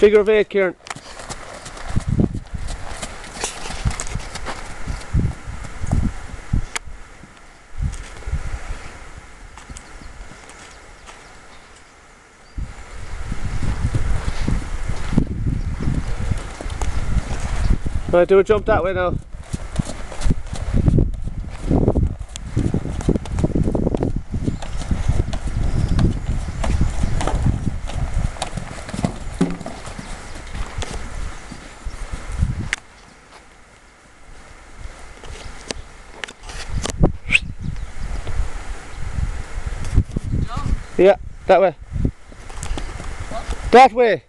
Figure of eight, Kieran. Right, do a jump that way now. Yeah, that way. That way.